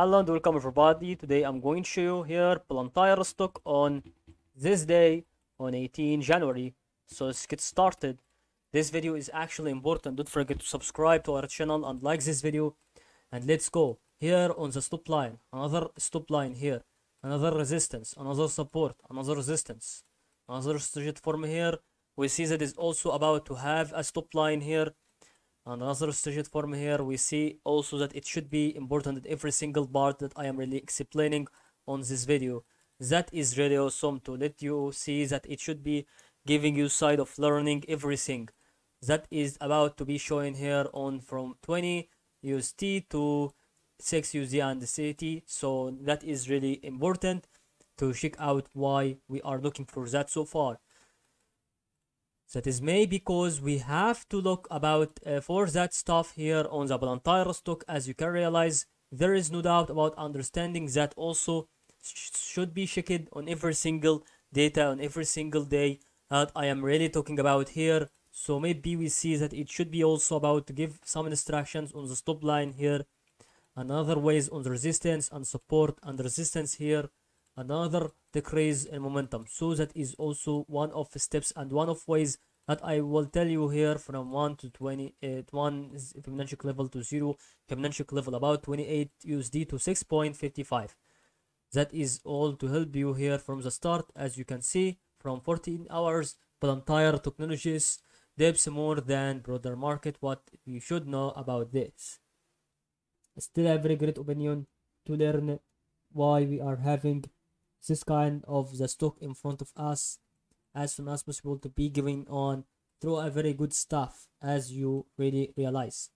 Hello and welcome everybody. Today I'm going to show you here Palantir stock on this day on 18 January. So let's get started. This video is actually important. Don't forget to subscribe to our channel and like this video. And let's go. Here on the stop line, another stop line here, another resistance, another support, another resistance, another strategic form here. We see that is also about to have a stop line here Uh, another strategic form here. We see also that it should be important that every single part that I am really explaining on this video that is really awesome to let you see that it should be giving you side of learning everything. That is about to be showing here on from 20 USD to 6 USD and CT so that is really important to check out why we are looking for that so far that is may because we have to look about uh, for that stuff here on the Palantir stock. As you can realize there is no doubt about understanding that also sh should be checked on every single data on every single day that I am really talking about here. So maybe we see that it should be also about to give some instructions on the stop line here. Another ways on the resistance and support and resistance here another decrease in momentum. So that is also one of the steps and one of ways that I will tell you here from 1 to 20 uh, 1 Fibonacci level to 0 Fibonacci level about 28 USD to 6.55 that is all to help you here from the start as you can see from 14 hours Palantir Technologies depths more than broader market. What you should know about this? Still a very great opinion to learn why we are having this kind of the stock in front of us as soon as possible to be giving on through a very good stuff as you really realize